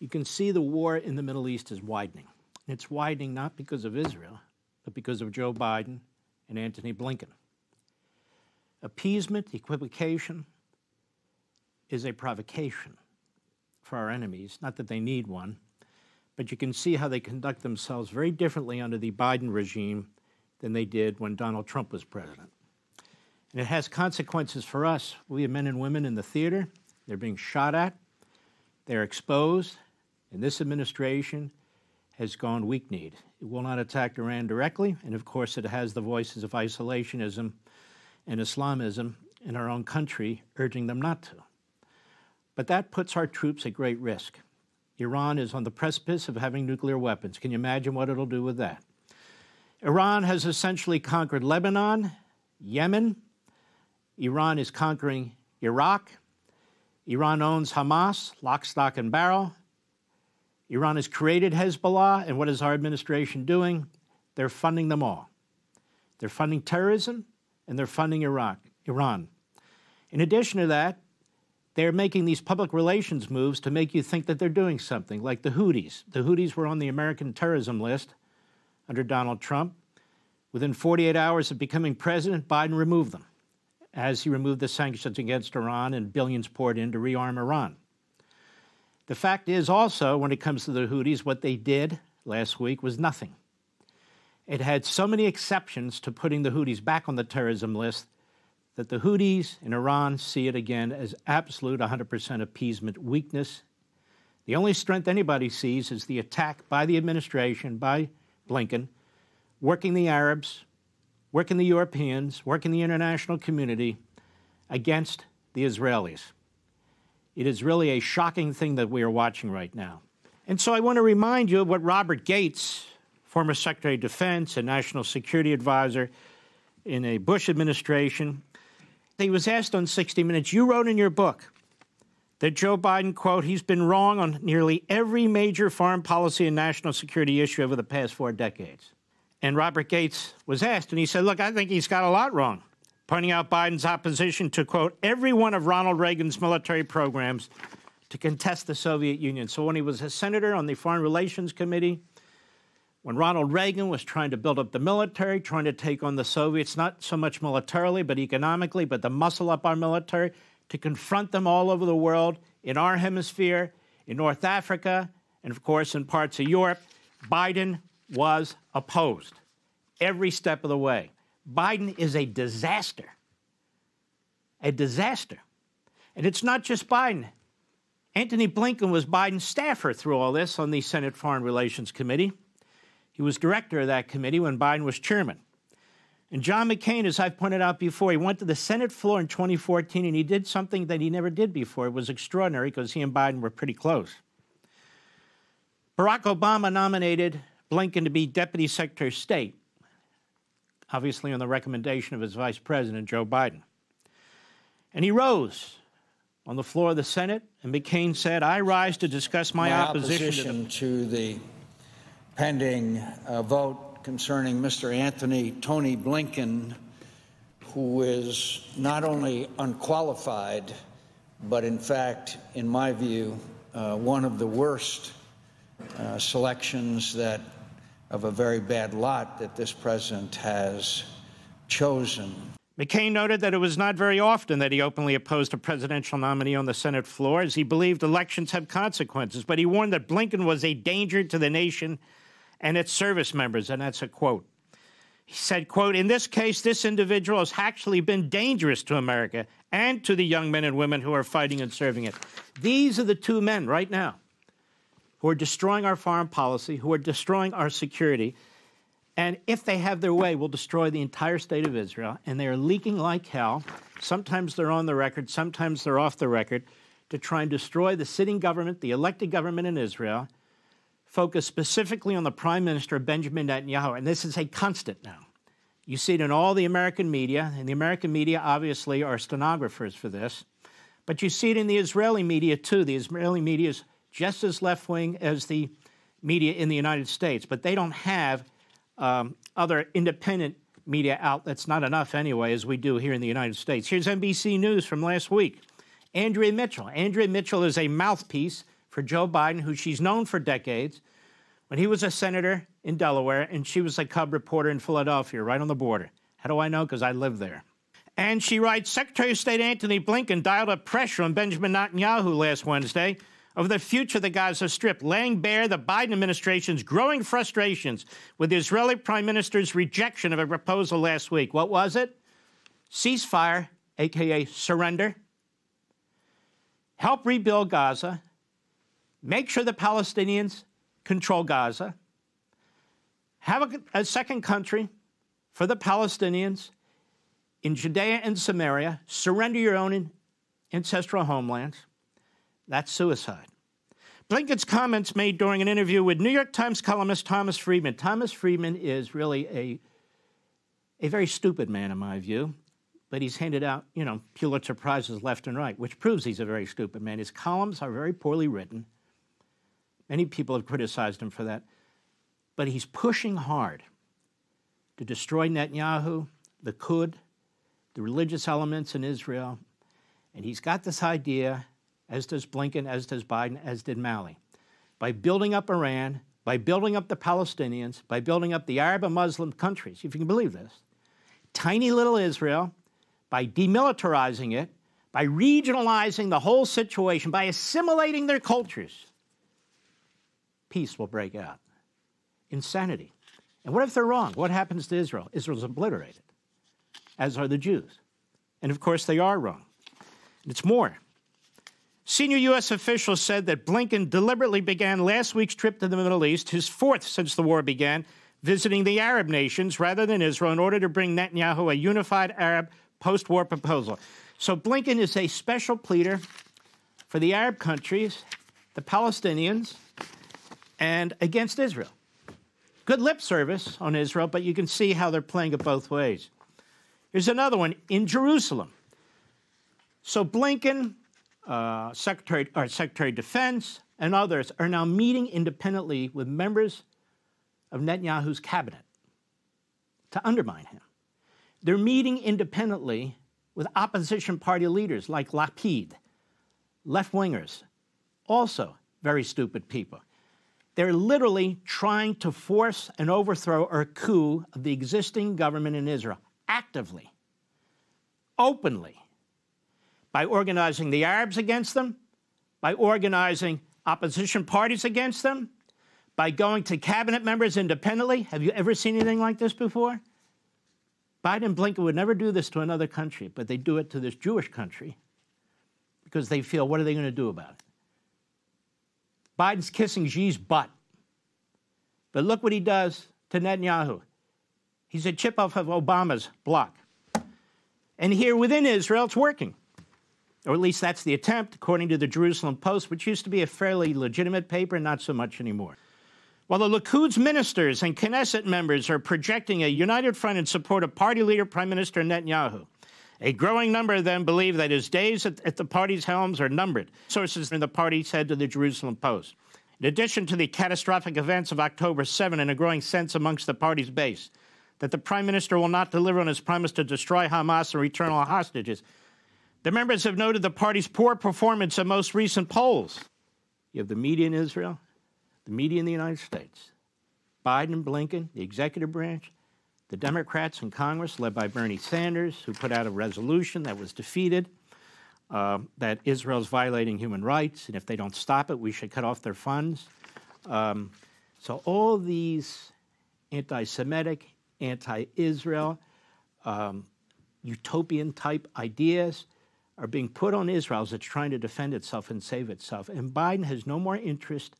you can see the war in the Middle East is widening. It's widening not because of Israel, but because of Joe Biden and Antony Blinken. Appeasement, equivocation is a provocation for our enemies. Not that they need one, but you can see how they conduct themselves very differently under the Biden regime than they did when Donald Trump was president. And it has consequences for us. We have men and women in the theater, they're being shot at, they're exposed, and this administration has gone weak kneed. It will not attack Iran directly, and of course, it has the voices of isolationism and Islamism in our own country urging them not to. But that puts our troops at great risk. Iran is on the precipice of having nuclear weapons. Can you imagine what it'll do with that? Iran has essentially conquered Lebanon, Yemen. Iran is conquering Iraq. Iran owns Hamas, lock, stock, and barrel. Iran has created Hezbollah, and what is our administration doing? They're funding them all. They're funding terrorism and they're funding Iraq, Iran. In addition to that, they're making these public relations moves to make you think that they're doing something, like the Houthis. The Houthis were on the American terrorism list under Donald Trump. Within 48 hours of becoming president, Biden removed them, as he removed the sanctions against Iran and billions poured in to rearm Iran. The fact is also, when it comes to the Houthis, what they did last week was nothing. It had so many exceptions to putting the Houthis back on the terrorism list that the Houthis in Iran see it again as absolute 100% appeasement weakness. The only strength anybody sees is the attack by the administration, by Blinken, working the Arabs, working the Europeans, working the international community against the Israelis. It is really a shocking thing that we are watching right now. And so I want to remind you of what Robert Gates, former Secretary of Defense and National Security Advisor in a Bush administration, he was asked on 60 Minutes, you wrote in your book that Joe Biden, quote, he's been wrong on nearly every major foreign policy and national security issue over the past four decades. And Robert Gates was asked, and he said, look, I think he's got a lot wrong pointing out Biden's opposition to, quote, every one of Ronald Reagan's military programs to contest the Soviet Union. So when he was a senator on the Foreign Relations Committee, when Ronald Reagan was trying to build up the military, trying to take on the Soviets, not so much militarily, but economically, but to muscle up our military, to confront them all over the world, in our hemisphere, in North Africa, and of course in parts of Europe, Biden was opposed every step of the way. Biden is a disaster. A disaster. And it's not just Biden. Antony Blinken was Biden's staffer through all this on the Senate Foreign Relations Committee. He was director of that committee when Biden was chairman. And John McCain, as I've pointed out before, he went to the Senate floor in 2014 and he did something that he never did before. It was extraordinary because he and Biden were pretty close. Barack Obama nominated Blinken to be Deputy Secretary of State obviously on the recommendation of his Vice President, Joe Biden. And he rose on the floor of the Senate, and McCain said, I rise to discuss my, my opposition, opposition, to the, to the pending uh, vote concerning Mr. Antony Tony Blinken, who is not only unqualified, but in fact, in my view, uh, one of the worst uh, selections that of a very bad lot that this president has chosen. McCain noted that it was not very often that he openly opposed a presidential nominee on the Senate floor, as he believed elections have consequences. But he warned that Blinken was a danger to the nation and its service members, and that's a quote. He said, quote, in this case, this individual has actually been dangerous to America and to the young men and women who are fighting and serving it. These are the two men right now who are destroying our foreign policy, who are destroying our security, and if they have their way, will destroy the entire state of Israel. And they are leaking like hell. Sometimes they're on the record, sometimes they're off the record, to try and destroy the sitting government, the elected government in Israel, focus specifically on the prime minister, Benjamin Netanyahu. And this is a constant now. You see it in all the American media, and the American media obviously are stenographers for this. But you see it in the Israeli media too. The Israeli media is just as left wing as the media in the United States, but they don't have um, other independent media outlets, not enough anyway, as we do here in the United States. Here's NBC News from last week. Andrea Mitchell. Andrea Mitchell is a mouthpiece for Joe Biden, who she's known for decades, when he was a senator in Delaware and she was a cub reporter in Philadelphia, right on the border. How do I know? Because I live there. And she writes Secretary of State Antony Blinken dialed up pressure on Benjamin Netanyahu last Wednesday over the future of the Gaza Strip, laying bare the Biden administration's growing frustrations with the Israeli Prime Minister's rejection of a proposal last week. What was it? Ceasefire, aka surrender, help rebuild Gaza, make sure the Palestinians control Gaza, have a, a second country for the Palestinians in Judea and Samaria, surrender your own ancestral homelands. That's suicide. Blinken's comments made during an interview with New York Times columnist Thomas Friedman. Thomas Friedman is really a, a very stupid man, in my view, but he's handed out, you know, Pulitzer Prizes left and right, which proves he's a very stupid man. His columns are very poorly written. Many people have criticized him for that. But he's pushing hard to destroy Netanyahu, the Kud, the religious elements in Israel. And he's got this idea, as does Blinken, as does Biden, as did Malley. By building up Iran, by building up the Palestinians, by building up the Arab and Muslim countries, if you can believe this, tiny little Israel, by demilitarizing it, by regionalizing the whole situation, by assimilating their cultures, peace will break out. Insanity. And what if they're wrong? What happens to Israel? Israel's obliterated as are the Jews. And of course, they are wrong. And it's more. Senior U.S. officials said that Blinken deliberately began last week's trip to the Middle East, his fourth since the war began, visiting the Arab nations rather than Israel in order to bring Netanyahu a unified Arab post war proposal. So Blinken is a special pleader for the Arab countries, the Palestinians, and against Israel. Good lip service on Israel, but you can see how they're playing it both ways. Here's another one in Jerusalem. So Blinken, uh, Secretary, or Secretary of Defense, and others are now meeting independently with members of Netanyahu's cabinet to undermine him. They're meeting independently with opposition party leaders like Lapid, left wingers, also very stupid people. They're literally trying to force an overthrow or a coup of the existing government in Israel actively, openly, by organizing the Arabs against them, by organizing opposition parties against them, by going to cabinet members independently. Have you ever seen anything like this before? Biden and Blinken would never do this to another country, but they do it to this Jewish country because they feel, what are they going to do about it? Biden's kissing Xi's butt. But look what he does to Netanyahu. He's a chip off of Obama's block. And here within Israel, it's working. Or at least that's the attempt, according to the Jerusalem Post, which used to be a fairly legitimate paper, not so much anymore. While the Likud's ministers and Knesset members are projecting a united front in support of party leader Prime Minister Netanyahu, a growing number of them believe that his days at, at the party's helms are numbered, sources in the party said to the Jerusalem Post. In addition to the catastrophic events of October 7 and a growing sense amongst the party's base that the prime minister will not deliver on his promise to destroy Hamas and return all hostages. The members have noted the party's poor performance in most recent polls. You have the media in Israel, the media in the United States, Biden Blinken, the executive branch, the Democrats in Congress, led by Bernie Sanders, who put out a resolution that was defeated. Uh, that Israel is violating human rights, and if they don't stop it, we should cut off their funds. Um, so, all these anti Semitic, anti Israel, um, utopian type ideas are being put on Israel as it's trying to defend itself and save itself. And Biden has no more interest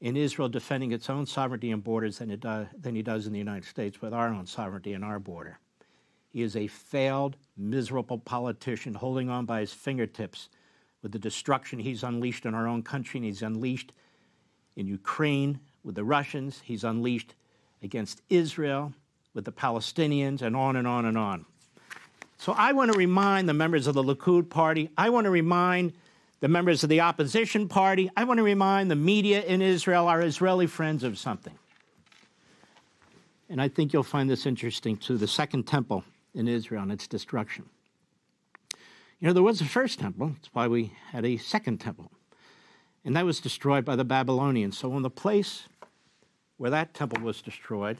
in Israel defending its own sovereignty and borders than, it does, than he does in the United States with our own sovereignty and our border. He is a failed, miserable politician holding on by his fingertips with the destruction he's unleashed in our own country and he's unleashed in Ukraine with the Russians, he's unleashed against Israel with the Palestinians, and on and on and on. So I want to remind the members of the Likud party, I want to remind the members of the opposition party, I want to remind the media in Israel, our Israeli friends, of something. And I think you'll find this interesting to the second temple in Israel and its destruction. You know, there was a first temple, that's why we had a second temple. and that was destroyed by the Babylonians. So, in the place where that temple was destroyed,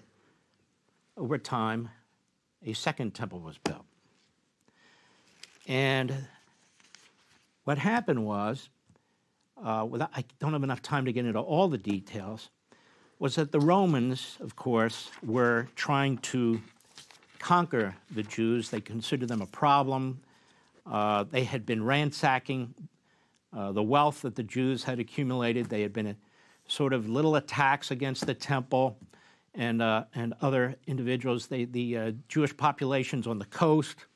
over time, a second temple was built. And what happened was, uh, without, I don't have enough time to get into all the details, was that the Romans, of course, were trying to conquer the Jews. They considered them a problem. Uh, they had been ransacking uh, the wealth that the Jews had accumulated. They had been a, sort of little attacks against the temple and, uh, and other individuals. They, the uh, Jewish populations on the coast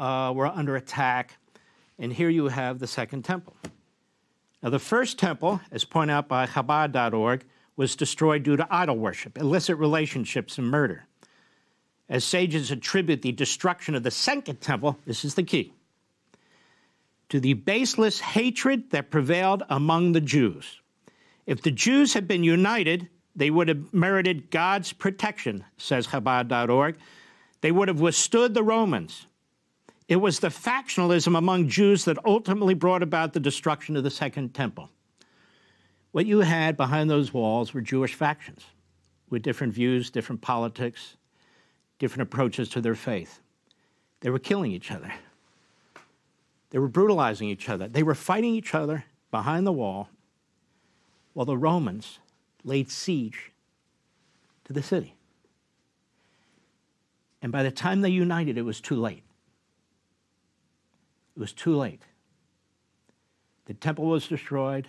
uh, were under attack. And here you have the Second Temple. Now, the first temple, as pointed out by Chabad.org, was destroyed due to idol worship, illicit relationships, and murder. As sages attribute the destruction of the Second Temple, this is the key, to the baseless hatred that prevailed among the Jews. If the Jews had been united, they would have merited God's protection, says Chabad.org. They would have withstood the Romans. It was the factionalism among Jews that ultimately brought about the destruction of the Second Temple. What you had behind those walls were Jewish factions with different views, different politics, different approaches to their faith. They were killing each other. They were brutalizing each other. They were fighting each other behind the wall while the Romans laid siege to the city. And by the time they united, it was too late. It was too late. The temple was destroyed,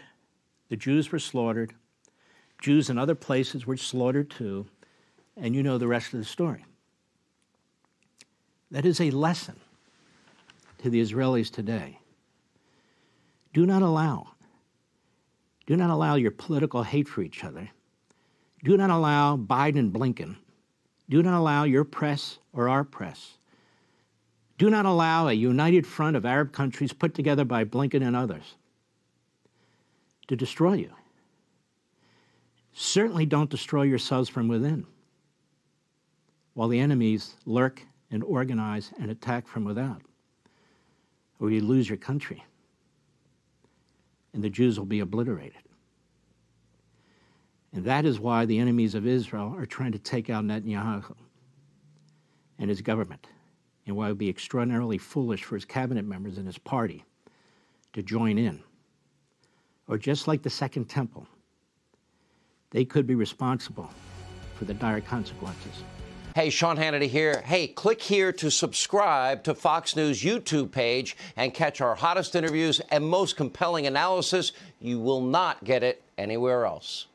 the Jews were slaughtered, Jews in other places were slaughtered too, and you know the rest of the story. That is a lesson to the Israelis today. Do not allow, do not allow your political hate for each other. Do not allow Biden and Blinken. Do not allow your press or our press do not allow a united front of Arab countries put together by Blinken and others to destroy you. Certainly don't destroy yourselves from within while the enemies lurk and organize and attack from without, or you lose your country and the Jews will be obliterated. And that is why the enemies of Israel are trying to take out Netanyahu and his government and why it would be extraordinarily foolish for his cabinet members and his party to join in. Or just like the Second Temple, they could be responsible for the dire consequences. Hey, Sean Hannity here. Hey, click here to subscribe to Fox News YouTube page and catch our hottest interviews and most compelling analysis. You will not get it anywhere else.